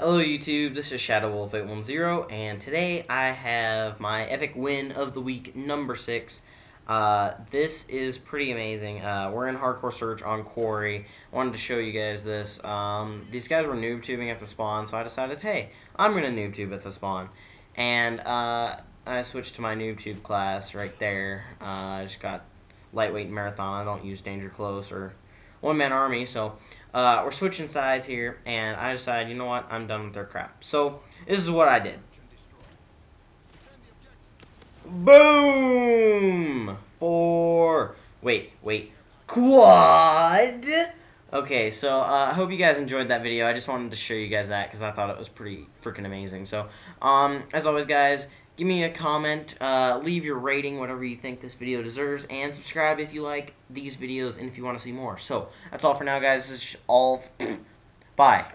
Hello YouTube, this is ShadowWolf810, and today I have my epic win of the week, number 6. Uh, this is pretty amazing. Uh, we're in Hardcore Search on Quarry. Wanted to show you guys this. Um, these guys were noob tubing at the spawn, so I decided, hey, I'm going to noob tube at the spawn. And uh, I switched to my noob tube class right there. Uh, I just got lightweight marathon. I don't use danger close or one-man army, so uh, we're switching sides here, and I decided, you know what, I'm done with their crap. So, this is what I did. Boom! Four. Wait, wait. Quad! Okay, so uh, I hope you guys enjoyed that video. I just wanted to show you guys that because I thought it was pretty freaking amazing. So, um, as always, guys, give me a comment, uh, leave your rating, whatever you think this video deserves, and subscribe if you like these videos and if you want to see more. So, that's all for now, guys. This is all. Bye.